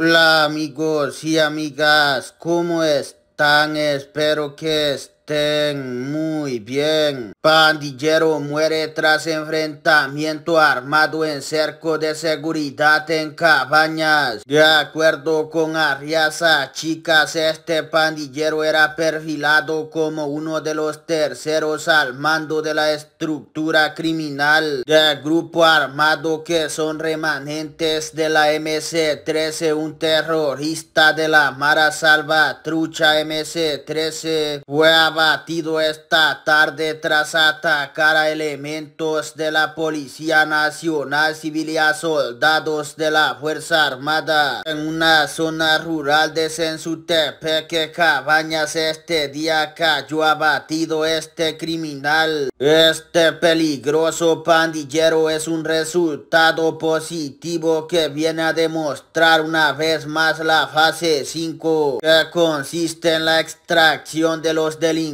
Hola amigos y amigas, ¿cómo están? Espero que estén muy bien. Pandillero muere tras enfrentamiento armado en cerco de seguridad en Cabañas. De acuerdo con Arriaza, chicas, este pandillero era perfilado como uno de los terceros al mando de la estructura criminal del grupo armado que son remanentes de la MC-13, un terrorista de la Mara Salvatrucha MC-13 fue abatido esta tarde tras atacar a elementos de la Policía Nacional Civil y a soldados de la Fuerza Armada en una zona rural de Sensutepeque, Cabañas. Este día cayó abatido este criminal. Este peligroso pandillero es un resultado positivo que viene a demostrar una vez más la fase 5 que consiste en la extracción de los delincuentes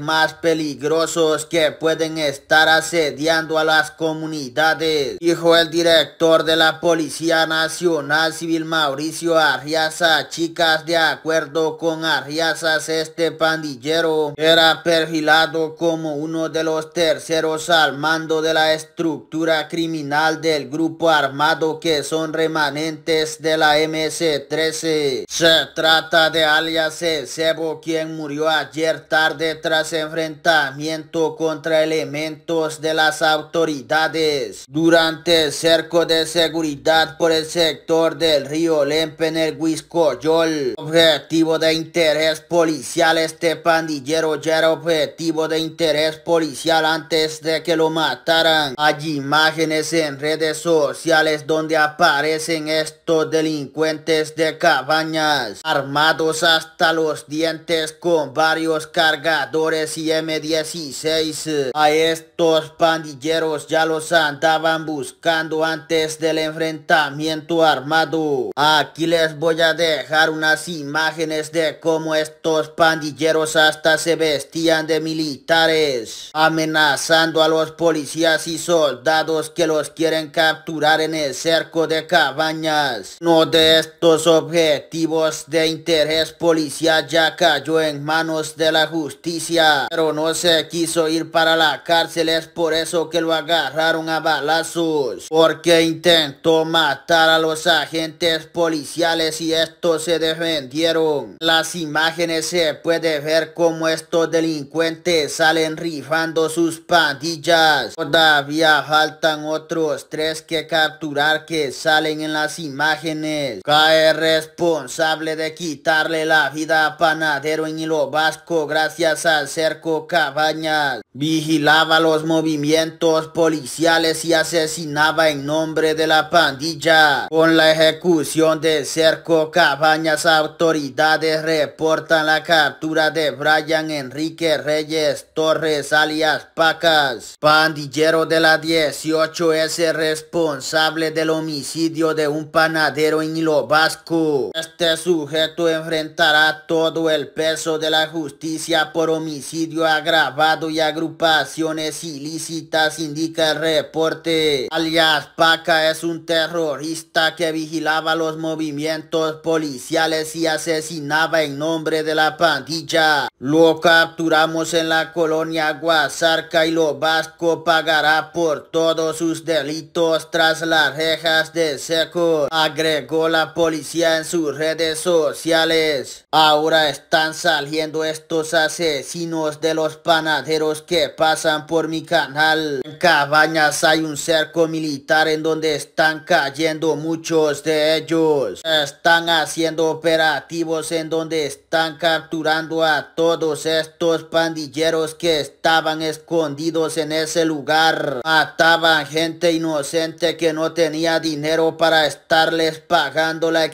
más peligrosos que pueden estar asediando a las comunidades, dijo el director de la Policía Nacional Civil Mauricio Arriaza. Chicas, de acuerdo con Arriazas, este pandillero era perfilado como uno de los terceros al mando de la estructura criminal del grupo armado que son remanentes de la MC-13. Se trata de alias Sebo, quien murió ayer tarde tras enfrentamiento contra elementos de las autoridades durante cerco de seguridad por el sector del río Lempe en el Huiscoyol. Objetivo de interés policial, este pandillero ya era objetivo de interés policial antes de que lo mataran. Hay imágenes en redes sociales donde aparecen estos delincuentes de cabañas armados hasta los dientes con varios cargadores y M16 a estos pandilleros ya los andaban buscando antes del enfrentamiento armado. Aquí les voy a dejar unas imágenes de cómo estos pandilleros hasta se vestían de militares, amenazando a los policías y soldados que los quieren capturar en el cerco de cabañas. Uno de estos objetivos de interés policial ya cayó en manos de la justicia, pero no se quiso ir para la cárcel es por eso que lo agarraron a balazos. Porque intentó matar a los agentes policiales y estos se defendieron. Las imágenes se puede ver como estos delincuentes salen rifando sus pandillas. Todavía faltan otros tres que capturar que salen en las imágenes. Cae responsable de quitarle la vida a Panadero en Hilo Vasco gracias al cerco Cabañas. Vigilaba los movimientos policiales y asesinaba en nombre de la pandilla. Con la ejecución de cerco Cabañas, autoridades reportan la captura de Brian Enrique Reyes Torres alias Pacas. Pandillero de la 18 es responsable del homicidio de un panadero en Hilo Vasco. Este sujeto enfrentará todo el peso de la justicia por homicidio agravado y agrupaciones ilícitas, indica el reporte. Alias Paca es un terrorista que vigilaba los movimientos policiales y asesinaba en nombre de la pandilla. Lo capturamos en la colonia Guasarca y lo vasco pagará por todos sus delitos tras las rejas de seco, agregó la policía en sus redes sociales. Ahora están saliendo estos asesinos de los panaderos que pasan por mi canal. En Cabañas hay un cerco militar en donde están cayendo muchos de ellos. Están haciendo operativos en donde están capturando a todos estos pandilleros que estaban escondidos en ese lugar. Mataban gente inocente que no tenía dinero para estarles pagando la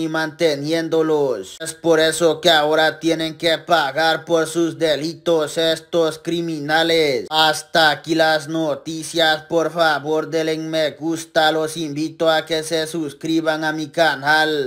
y manteniéndolos. Es por eso que ahora tienen que pagar por sus delitos estos criminales. Hasta aquí las noticias. Por favor denle me gusta. Los invito a que se suscriban a mi canal.